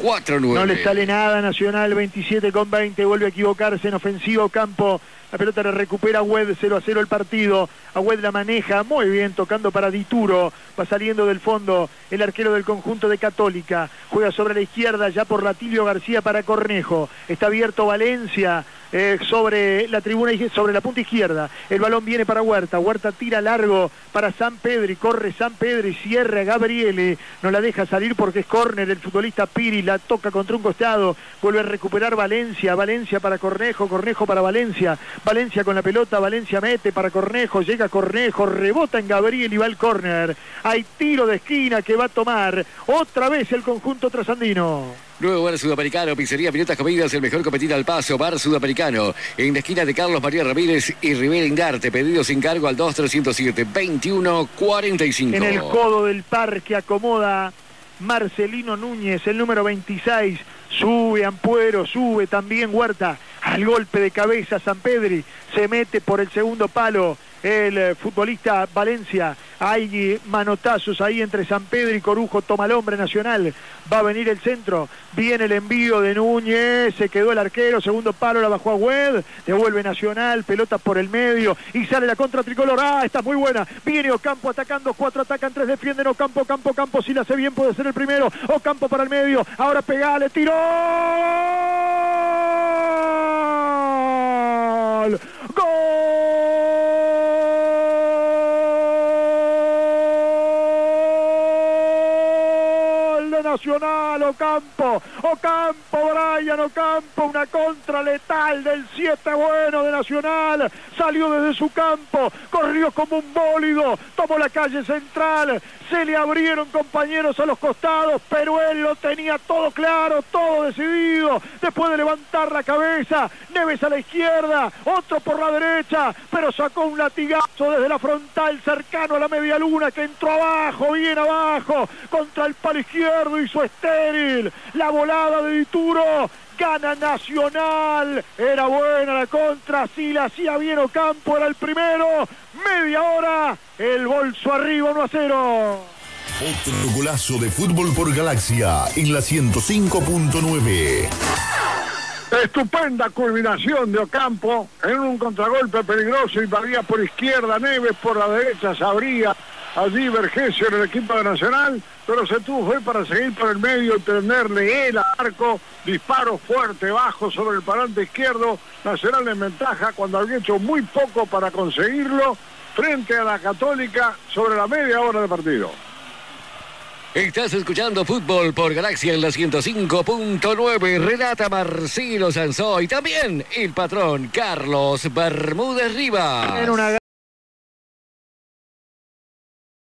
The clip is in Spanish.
4-9. No le sale nada Nacional 27 con 20. Vuelve a equivocarse en ofensivo campo. La pelota la recupera Wed 0 a 0 el partido. Wed la maneja muy bien, tocando para Dituro. Va saliendo del fondo el arquero del conjunto de Católica. Juega sobre la izquierda ya por Latilio García para Cornejo. Está abierto Valencia. Eh, sobre la tribuna sobre la punta izquierda. El balón viene para Huerta. Huerta tira largo para San Pedri. Corre San Pedri. Cierra Gabriele. No la deja salir porque es córner. El futbolista Piri la toca contra un costado. Vuelve a recuperar Valencia. Valencia para Cornejo. Cornejo para Valencia. Valencia con la pelota. Valencia mete para Cornejo. Llega Cornejo. Rebota en Gabriel y va al córner. Hay tiro de esquina que va a tomar otra vez el conjunto trasandino. Nuevo bar sudamericano, pizzería Pilotas Comidas, el mejor competir al paso, bar sudamericano. En la esquina de Carlos María Ramírez y Rivera Indarte. Pedido sin cargo al 2307-2145. En el codo del parque acomoda Marcelino Núñez, el número 26. Sube Ampuero, sube también Huerta. Al golpe de cabeza San Pedri. Se mete por el segundo palo el eh, futbolista Valencia. Hay manotazos ahí entre San Pedro y Corujo, toma el hombre nacional. Va a venir el centro, viene el envío de Núñez, se quedó el arquero, segundo palo la bajó a Wed, devuelve Nacional, pelota por el medio y sale la contra tricolor. Ah, está muy buena. Viene Ocampo atacando, cuatro atacan, tres defienden. Ocampo, Campo, Campo, si la hace bien puede ser el primero. Ocampo para el medio, ahora pegale, tiró. Nacional, Ocampo, Ocampo, Brian Ocampo, una contra letal del 7 bueno de Nacional, salió desde su campo, corrió como un bólido, tomó la calle central, se le abrieron compañeros a los costados, pero él lo tenía todo claro, todo decidido, después de levantar la cabeza, Neves a la izquierda, otro por la derecha, pero sacó un latigazo desde la frontal cercano a la media luna que entró abajo, bien abajo, contra el palo izquierdo y hizo estéril. La volada de Dituro. Gana Nacional. Era buena la contra. Si la hacía bien Ocampo, era el primero. Media hora. El bolso arriba 1 a 0. Otro golazo de fútbol por Galaxia en la 105.9. Estupenda culminación de Ocampo en un contragolpe peligroso y varía por izquierda, Neves por la derecha, Sabría allí Vergesio en el equipo de Nacional, pero se tuvo fue para seguir por el medio y prenderle el arco, disparo fuerte, bajo sobre el parante izquierdo, Nacional en ventaja cuando había hecho muy poco para conseguirlo, frente a la Católica sobre la media hora de partido. Estás escuchando fútbol por Galaxia en la 105.9. Relata Marcelo Sanzó y también el patrón Carlos Bermúdez Rivas.